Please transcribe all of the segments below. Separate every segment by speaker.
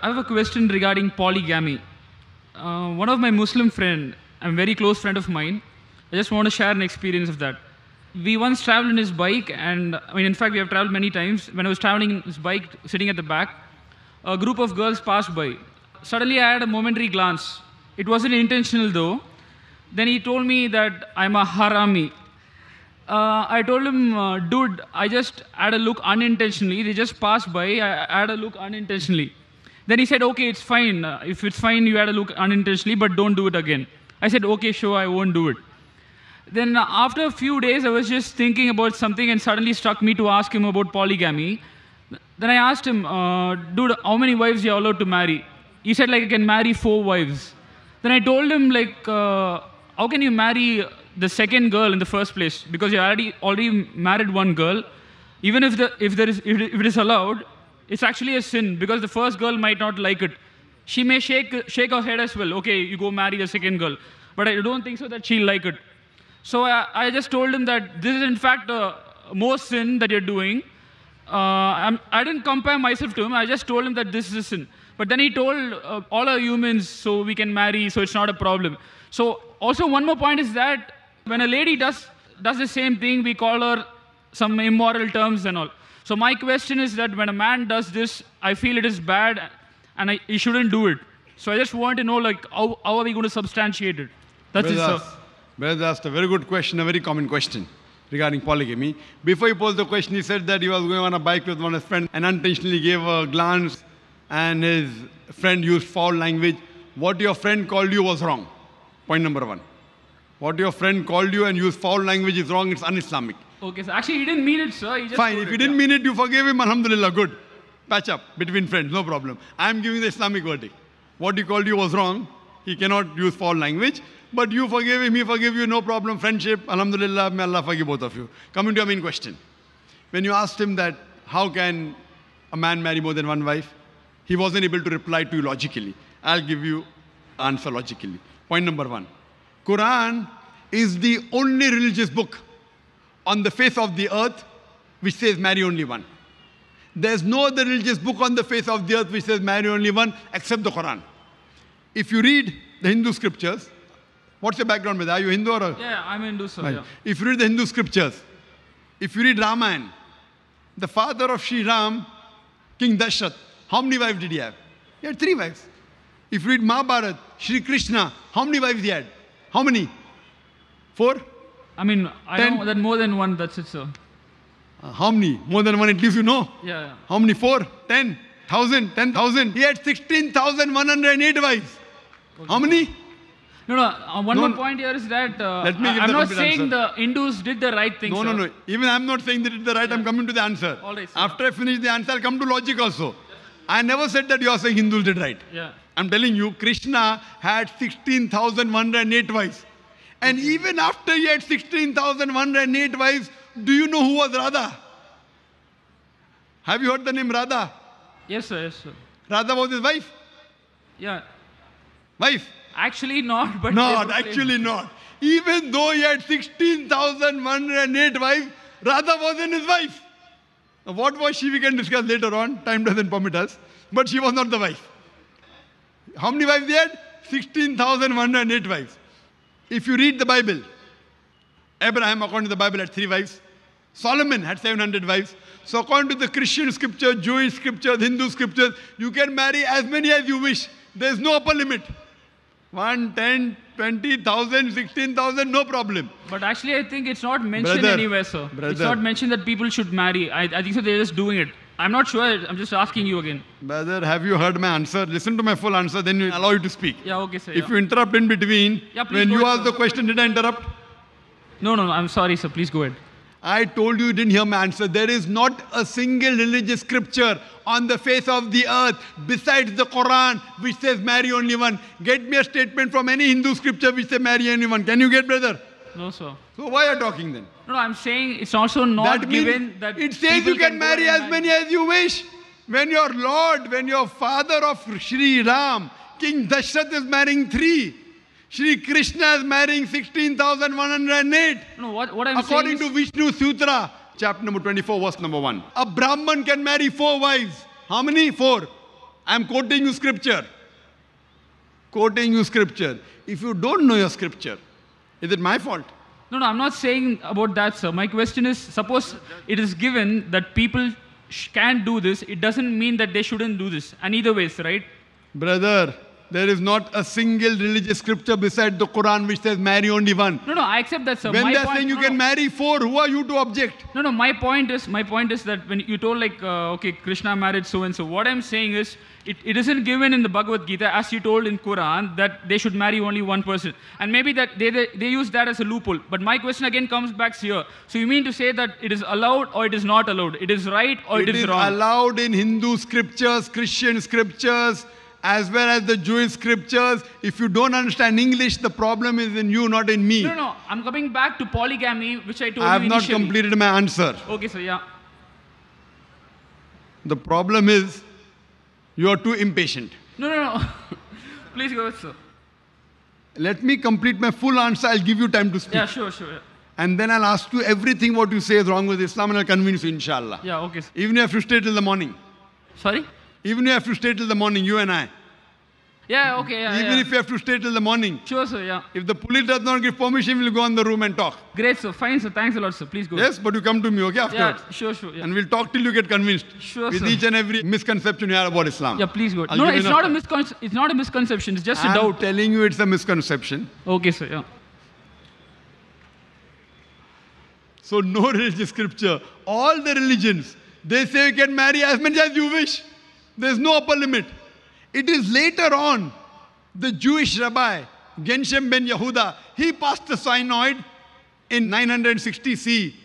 Speaker 1: I have a question regarding polygamy. Uh, one of my Muslim friend, a very close friend of mine, I just want to share an experience of that. We once traveled in his bike, and I mean, in fact, we have traveled many times. When I was traveling in his bike, sitting at the back, a group of girls passed by. Suddenly, I had a momentary glance. It wasn't intentional though. Then he told me that I'm a harami. Uh, I told him, uh, dude, I just had a look unintentionally. They just passed by. I, I had a look unintentionally. Then he said, okay, it's fine. Uh, if it's fine, you had a look unintentionally, but don't do it again. I said, okay, sure, I won't do it. Then uh, after a few days, I was just thinking about something and suddenly struck me to ask him about polygamy. Then I asked him, uh, dude, how many wives you allowed to marry? He said, like, I can marry four wives. Then I told him, like, uh, how can you marry the second girl in the first place? Because you already already married one girl. Even if the if there is if it is allowed, it's actually a sin because the first girl might not like it. She may shake shake her head as well. Okay, you go marry the second girl, but I don't think so that she'll like it. So I, I just told him that this is in fact a more sin that you're doing. Uh, I didn't compare myself to him. I just told him that this is a sin. But then he told uh, all our humans, so we can marry, so it's not a problem. So also one more point is that when a lady does does the same thing, we call her some immoral terms and all. So my question is that when a man does this, I feel it is bad, and I, he shouldn't do it. So I just want to know like how, how are we going to substantiate it? That's it,
Speaker 2: Brother
Speaker 1: uh,
Speaker 2: sir. brother asked a very good question, a very common question regarding polygamy. Before he posed the question, he said that he was going on a bike with one of his friends and unintentionally gave a glance, and his friend used foul language. What your friend called you was wrong. Point number one. What your friend called you and used foul language is wrong, it's un-Islamic.
Speaker 1: Okay, so actually he didn't mean it, sir. He just
Speaker 2: Fine, if
Speaker 1: it,
Speaker 2: you didn't
Speaker 1: yeah.
Speaker 2: mean it, you forgave him, alhamdulillah, good. Patch up between friends, no problem. I am giving the Islamic verdict. What he called you was wrong. He cannot use foul language. But you forgave him, he forgave you, no problem. Friendship, alhamdulillah, may Allah forgive both of you. Coming to your main question. When you asked him that, how can a man marry more than one wife? He wasn't able to reply to you logically. I'll give you answer logically. Point number one. Quran is the only religious book on the face of the earth which says marry only one. There's no other religious book on the face of the earth which says marry only one except the Quran. If you read the Hindu scriptures, what's your background with? Are you Hindu or? a-
Speaker 1: Yeah, I'm Hindu, sir.
Speaker 2: Right.
Speaker 1: Yeah.
Speaker 2: If you read the Hindu scriptures, if you read Ramayana, the father of Sri Ram, King Dashrath, how many wives did he have? He had three wives. If you read Mahabharata, Sri Krishna, how many wives he had? How many? Four?
Speaker 1: I mean, I
Speaker 2: Ten.
Speaker 1: know that more than one. That's it, sir.
Speaker 2: Uh, how many? More than one, at least you know.
Speaker 1: Yeah, yeah.
Speaker 2: How many? Four? Ten? Thousand? Ten thousand? He had 16,108 wives. How many?
Speaker 1: No, no. Uh, one
Speaker 2: No,
Speaker 1: more point here is that uh,
Speaker 2: Let me
Speaker 1: I, I'm not saying
Speaker 2: answer.
Speaker 1: the Hindus did the right thing.
Speaker 2: No, no,
Speaker 1: sir.
Speaker 2: no. Even I'm not saying that it's the right. I'm coming to the answer.
Speaker 1: All right, sir.
Speaker 2: After I finish the answer, I'll come to logic also. I never said that you are saying Hindus did right.
Speaker 1: Yeah.
Speaker 2: I'm telling you, Krishna had 16,108 wives. And even after he had 16,108 wives, do you know who was Radha? Have you heard the name Radha?
Speaker 1: Yes, sir. Yes, sir.
Speaker 2: Radha was his wife.
Speaker 1: Yeah.
Speaker 2: Wife.
Speaker 1: Actually, not. But
Speaker 2: Not, actually not. Even though he had 16,108 wives, Radha wasn't his wife. What was she, we can discuss later on. Time doesn't permit us. But she was not the wife. How many wives he had? 16,108 wives. If you read the Bible, Abraham, according to the Bible, had three wives. Solomon had 700 wives. So, according to the Christian scripture, Jewish scriptures, Hindu scriptures, you can marry as many as you wish. There is no upper limit. 1, 10, 20,000, 16,000, no problem.
Speaker 1: But actually, I think it's not mentioned
Speaker 2: Brother,
Speaker 1: anywhere, sir. It's not mentioned that people should marry. I, I think so. They're just doing it. I'm not sure. I'm just asking you again.
Speaker 2: Brother, have you heard my answer? Listen to my full answer, then you allow you to speak.
Speaker 1: Yeah. Okay, sir.
Speaker 2: If
Speaker 1: yeah.
Speaker 2: you interrupt in between,
Speaker 1: Yeah,
Speaker 2: when you ask the question, did I interrupt?
Speaker 1: No, no, no. I'm sorry, sir. Please go ahead.
Speaker 2: I told you you didn't hear my answer. There is not a single religious scripture on the face of the earth besides the Quran which says marry only one. Get me a statement from any Hindu scripture which says marry only one. Can you get, brother?
Speaker 1: No, sir.
Speaker 2: So why are you talking then?
Speaker 1: No, I'm saying it's also not
Speaker 2: that
Speaker 1: given that
Speaker 2: it says you can
Speaker 1: go
Speaker 2: marry as many as you wish. When your Lord, when your father of Sri Ram, King Dashrath is marrying three. Sri Krishna is marrying 16,108.
Speaker 1: No, what, what I'm
Speaker 2: According to Vishnu Sutra, chapter number 24, verse number 1. A Brahman can marry four wives. How many? Four. I'm quoting you scripture. Quoting you scripture. If you don't know your scripture, is it my fault?
Speaker 1: No, no, I'm not saying about that, sir. My question is suppose it is given that people sh- can do this, it doesn't mean that they shouldn't do this. And either ways, right?
Speaker 2: Brother, there is not a single religious scripture beside the Quran which says marry only one.
Speaker 1: No, no, I accept that, sir.
Speaker 2: when
Speaker 1: my
Speaker 2: they're
Speaker 1: point,
Speaker 2: saying you
Speaker 1: no,
Speaker 2: can
Speaker 1: no.
Speaker 2: marry four, who are you to object?
Speaker 1: No, no. My point is, my point is that when you told like, uh, okay, Krishna married so and so. What I'm saying is, it, it isn't given in the Bhagavad Gita as you told in Quran that they should marry only one person, and maybe that they, they they use that as a loophole. But my question again comes back here. So you mean to say that it is allowed or it is not allowed? It is right or
Speaker 2: it is
Speaker 1: wrong?
Speaker 2: It is allowed in Hindu scriptures, Christian scriptures, as well as the Jewish scriptures. If you don't understand English, the problem is in you, not in me.
Speaker 1: no, no. I'm coming back to polygamy, which I told you.
Speaker 2: I have not completed my answer.
Speaker 1: Okay, so yeah.
Speaker 2: The problem is you are too impatient.
Speaker 1: No, no, no. Please go ahead, sir.
Speaker 2: Let me complete my full answer. I'll give you time to speak.
Speaker 1: Yeah, sure, sure. Yeah,
Speaker 2: And then I'll ask you everything what you say is wrong with Islam and I'll convince you, inshallah.
Speaker 1: yeah okay. Sir.
Speaker 2: Even if you have to stay till the morning.
Speaker 1: Sorry?
Speaker 2: Even if you have to stay till the morning, you and I.
Speaker 1: Yeah, okay, yeah.
Speaker 2: Even
Speaker 1: yeah.
Speaker 2: if you have to stay till the morning.
Speaker 1: Sure, sir, yeah.
Speaker 2: If the police does not give permission, we'll go in the room and talk.
Speaker 1: Great, sir. Fine, sir. Thanks a lot, sir. Please go.
Speaker 2: Yes, but you come to me, okay,
Speaker 1: Yeah,
Speaker 2: afterwards.
Speaker 1: sure, sure. Yeah,
Speaker 2: And we'll talk till you get convinced
Speaker 1: Sure,
Speaker 2: with
Speaker 1: sir.
Speaker 2: each and every misconception you have about Islam.
Speaker 1: yeah please go.
Speaker 2: I'll
Speaker 1: No, it's not a miscon- It's not a misconception. It's just a
Speaker 2: I'm
Speaker 1: doubt.
Speaker 2: telling you it's a misconception.
Speaker 1: Okay, sir. Yeah.
Speaker 2: So no religious scripture. All the religions, they say you can marry as many as you wish. There's no upper limit. It is later on, the Jewish rabbi, Gershom ben Yehuda, he passed the synod in 960 C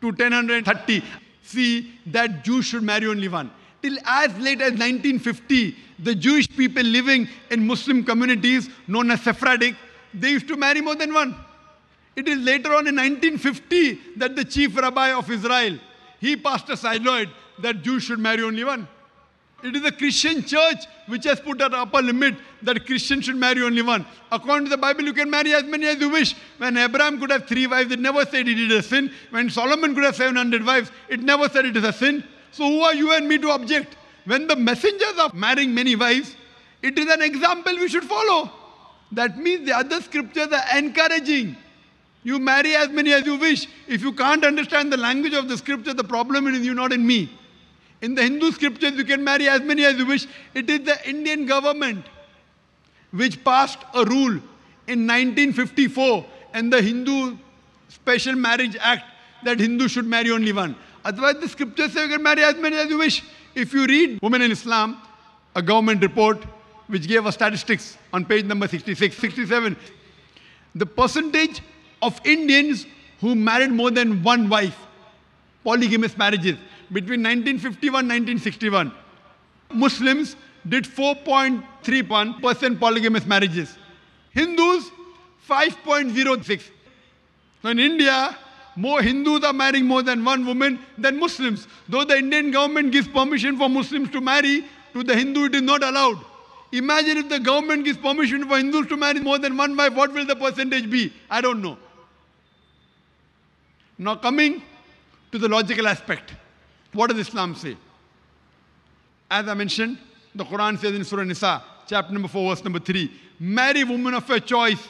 Speaker 2: to 1030 C that Jews should marry only one. Till as late as 1950, the Jewish people living in Muslim communities known as Sephardic, they used to marry more than one. It is later on in 1950 that the chief rabbi of Israel, he passed a synod that Jews should marry only one. It is the Christian church which has put an upper limit that Christians should marry only one. According to the Bible, you can marry as many as you wish. When Abraham could have three wives, it never said it is a sin. When Solomon could have 700 wives, it never said it is a sin. So who are you and me to object? When the messengers are marrying many wives, it is an example we should follow. That means the other scriptures are encouraging. You marry as many as you wish. If you can't understand the language of the scripture, the problem is you, not in me. In the Hindu scriptures, you can marry as many as you wish. It is the Indian government which passed a rule in 1954 and the Hindu Special Marriage Act that Hindus should marry only one. Otherwise, the scriptures say you can marry as many as you wish. If you read Women in Islam, a government report which gave us statistics on page number 66, 67, the percentage of Indians who married more than one wife, polygamous marriages, between 1951 1961, Muslims did 4.31% polygamous marriages. Hindus, 5.06. So in India, more Hindus are marrying more than one woman than Muslims. Though the Indian government gives permission for Muslims to marry, to the Hindu it is not allowed. Imagine if the government gives permission for Hindus to marry more than one wife, what will the percentage be? I don't know. Now coming to the logical aspect. What does Islam say? As I mentioned, the Quran says in Surah Nisa, chapter number 4, verse number 3, marry women of your choice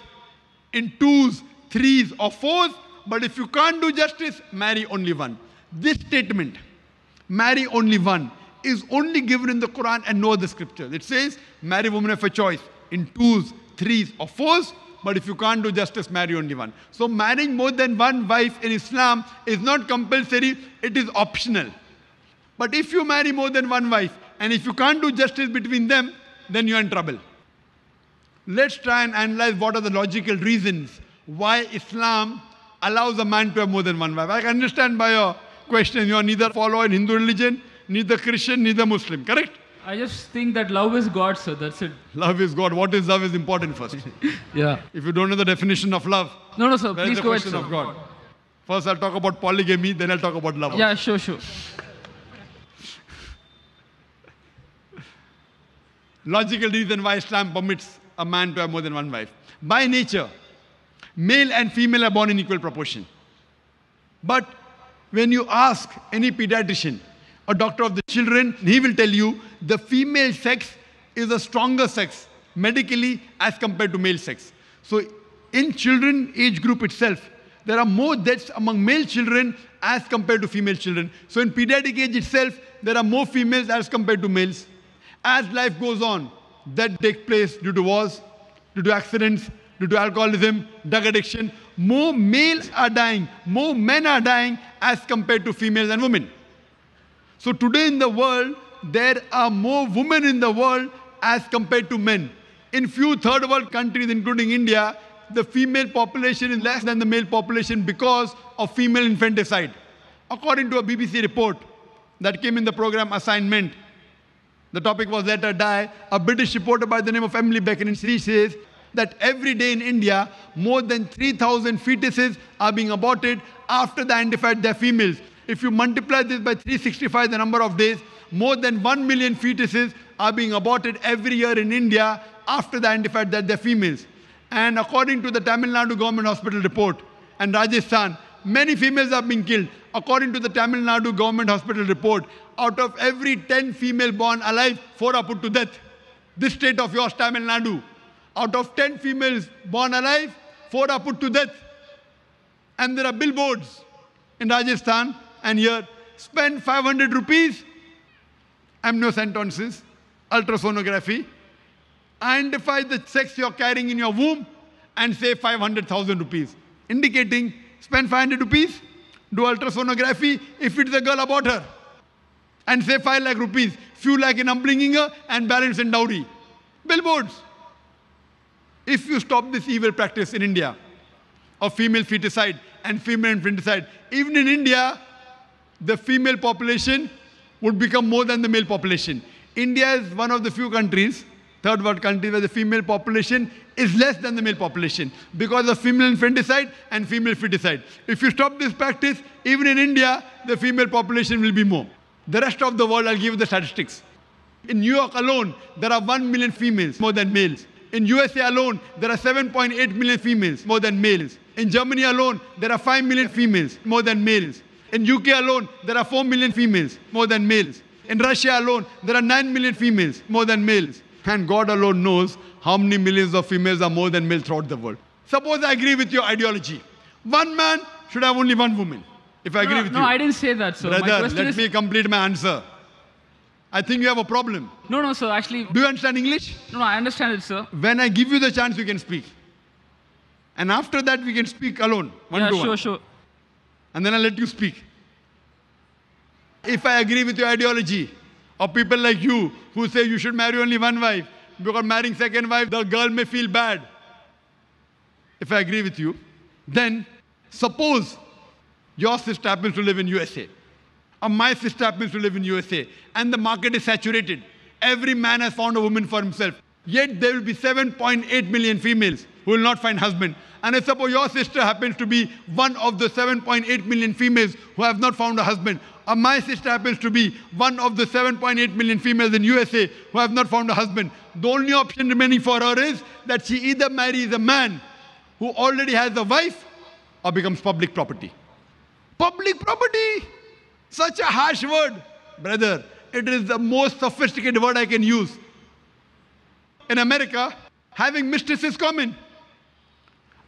Speaker 2: in twos, threes, or fours, but if you can't do justice, marry only one. This statement, marry only one, is only given in the Quran and no other scripture. It says, marry women of your choice in twos, threes, or fours, but if you can't do justice, marry only one. So marrying more than one wife in Islam is not compulsory, it is optional. But if you marry more than one wife, and if you can't do justice between them, then you're in trouble. Let's try and analyze what are the logical reasons why Islam allows a man to have more than one wife. I can understand by your question, you are neither follower in Hindu religion, neither Christian, neither Muslim, correct?
Speaker 1: I just think that love is God, sir. That's it.
Speaker 2: Love is God. What is love is important first.
Speaker 1: Yeah.
Speaker 2: if you don't know the definition of love,
Speaker 1: No, no, sir. Please go ahead, sir.
Speaker 2: of God? First, I'll talk about polygamy, then I'll talk about love.
Speaker 1: Yeah, sure, sure.
Speaker 2: Logical reason why Islam permits a man to have more than one wife. By nature, male and female are born in equal proportion. But when you ask any pediatrician, a doctor of the children, he will tell you the female sex is a stronger sex medically as compared to male sex. So in children age group itself, there are more deaths among male children as compared to female children. So in pediatric age itself, there are more females as compared to males. As life goes on, that takes place due to wars, due to accidents, due to alcoholism, drug addiction. More males are dying, more men are dying as compared to females and women. So today in the world, there are more women in the world as compared to men. In few third world countries, including India, the female population is less than the male population because of female infanticide. According to a BBC report that came in the program Assignment, the topic was Let Her Die. A British reporter by the name of Emily Beckett, she says that every day in India, more than 3,000 fetuses are being aborted after they identified they're females. If you multiply this by 365, the number of days, more than 1 million fetuses are being aborted every year in India after they identified that they're females. And according to the Tamil Nadu government hospital report and Rajasthan, many females are being killed. According to the Tamil Nadu government hospital report, out of every 10 female born alive, 4 are put to death. This state of yours, Tamil Nadu, out of 10 females born alive, 4 are put to death. And there are billboards in Rajasthan and here, spend 500 rupees, amniocentesis, ultrasonography, identify the sex you're carrying in your womb and say 500,000 rupees, indicating spend 500 rupees, do ultrasonography, if it's a girl, abort her, and say 5 lakh rupees, few lakh in upbringing her and balance in dowry. Billboards. If you stop this evil practice in India of female feticide and female infanticide, even in India, the female population would become more than the male population. India is one of the few countries third world countries, where the female population is less than the male population because of female infanticide and female feticide. If you stop this practice, even in India, the female population will be more. The rest of the world, I'll give you the statistics. In New York alone, there are 1 million females more than males. In USA alone, there are 7.8 million females more than males. In Germany alone, there are 5 million females more than males. In UK alone, there are 4 million females more than males. In Russia alone, there are 9 million females more than males. And God alone knows how many millions of females are more than males throughout the world. Suppose I agree with your ideology. One man should have only one woman. If I agree
Speaker 1: no,
Speaker 2: with
Speaker 1: no,
Speaker 2: you.
Speaker 1: I didn't say that, sir.
Speaker 2: Brother, let
Speaker 1: is,
Speaker 2: me complete my answer. I think you have a problem.
Speaker 1: no, no, sir. Actually,
Speaker 2: Do you understand English?
Speaker 1: no, no, I understand it, sir.
Speaker 2: When I give you the chance, you can speak. And after that, we can speak alone, one
Speaker 1: yeah,
Speaker 2: to
Speaker 1: sure,
Speaker 2: one.
Speaker 1: sure.
Speaker 2: And then I'll let you speak. If I agree with your ideology, or people like you who say you should marry only one wife, because marrying second wife, the girl may feel bad. If I agree with you, then suppose your sister happens to live in USA, or my sister happens to live in USA, and the market is saturated. Every man has found a woman for himself. Yet there will be 7.8 million females who will not find husband. And I suppose your sister happens to be one of the 7.8 million females who have not found a husband, or my sister happens to be one of the 7.8 million females in USA who have not found a husband, the only option remaining for her is that she either marries a man who already has a wife or becomes public property. Public property! Such a harsh word. Brother, it is the most sophisticated word I can use. In America, having mistress is common.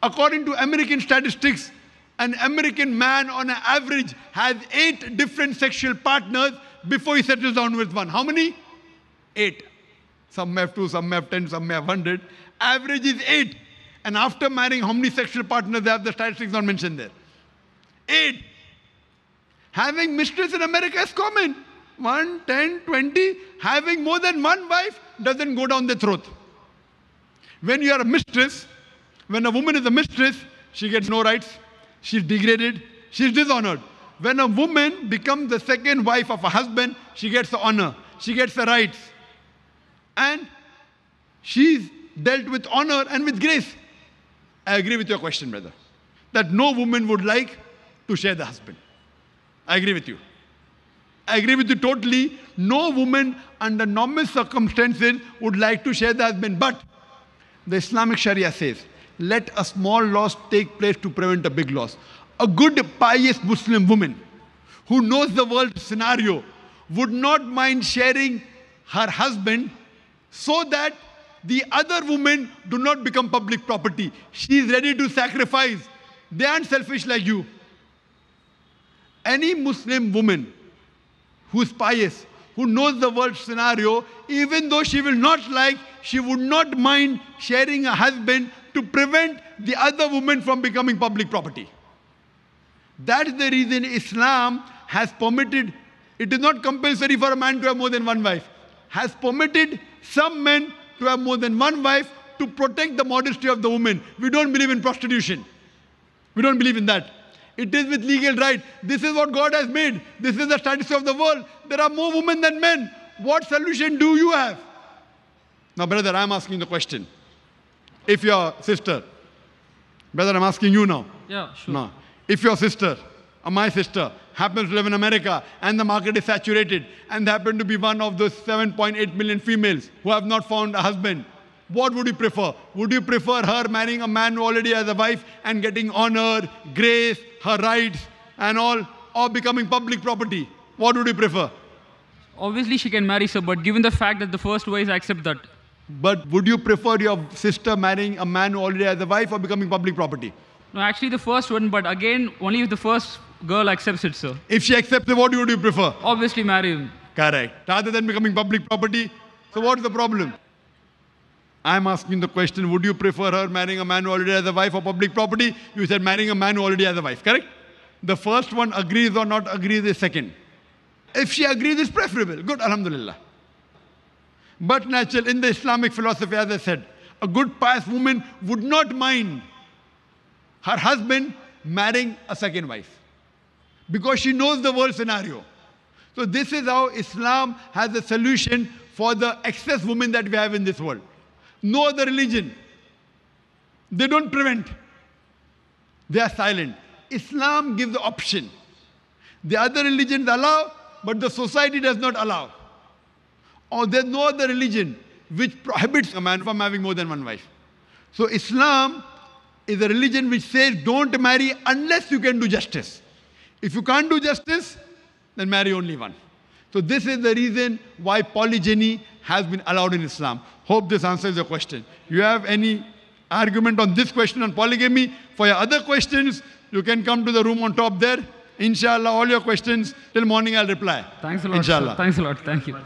Speaker 2: According to American statistics, an American man on average has eight different sexual partners before he settles down with one. How many? Eight. Some may have two, some may have ten, some may have hundred. Average is eight. And after marrying, how many sexual partners they have? The statistics not mentioned there. Eight. Having mistress in America is common. One, ten, twenty. Having more than one wife doesn't go down the throat. When you are a mistress, when a woman is a mistress, she gets no rights. She's degraded. She's dishonored. When a woman becomes the second wife of a husband, she gets the honor. She gets the rights. And she's dealt with honor and with grace. I agree with your question, brother. That no woman would like to share the husband. I agree with you. I agree with you totally. No woman under normal circumstances would like to share the husband. But the Islamic Sharia says, let a small loss take place to prevent a big loss. A good, pious Muslim woman who knows the world scenario, would not mind sharing her husband so that the other women do not become public property. She is ready to sacrifice. They aren't selfish like you. Any Muslim woman who is pious, who knows the world scenario, even though she will not like, she would not mind sharing a husband to prevent the other woman from becoming public property. That's the reason Islam has permitted, it is not compulsory for a man to have more than one wife, has permitted some men to have more than one wife to protect the modesty of the woman. We don't believe in prostitution. We don't believe in that. It is with legal right. This is what God has made. This is the status of the world. There are more women than men. What solution do you have? Now, brother, I'm asking the question. If your sister, brother, I'm asking you now.
Speaker 1: Yeah, sure.
Speaker 2: No. If your sister or my sister happens to live in America and the market is saturated and they happen to be one of those 7.8 million females who have not found a husband, what would you prefer? Would you prefer her marrying a man who already has a wife and getting honor, grace, her rights and all, or becoming public property? What would you prefer?
Speaker 1: Obviously, she can marry, sir, but given the fact that the first wife accept that,
Speaker 2: But would you prefer your sister marrying a man who already has a wife or becoming public property?
Speaker 1: no, actually the first one, but again, only if the first girl accepts it, sir.
Speaker 2: If she accepts it, what would you prefer?
Speaker 1: Obviously, marry him.
Speaker 2: Correct. Rather than becoming public property. So what's the problem? I'm asking the question, would you prefer her marrying a man who already has a wife or public property? You said marrying a man who already has a wife, correct? The first one agrees or not agrees is second. If she agrees, it's preferable. Good, alhamdulillah. But natural, in the Islamic philosophy, as I said, a good pious woman would not mind her husband marrying a second wife because she knows the world scenario. So this is how Islam has a solution for the excess women that we have in this world. No other religion. They don't prevent. They are silent. Islam gives the option. The other religions allow, but the society does not allow. Or there's no other religion which prohibits a man from having more than one wife. So Islam is a religion which says don't marry unless you can do justice. If you can't do justice, then marry only one. So this is the reason why polygyny has been allowed in Islam. Hope this answers your question. You have any argument on this question on polygamy? For your other questions, you can come to the room on top there. Inshallah, all your questions till morning I'll reply.
Speaker 1: Thanks a lot.
Speaker 2: Inshallah.
Speaker 1: Sir. Thanks a lot. Thank you.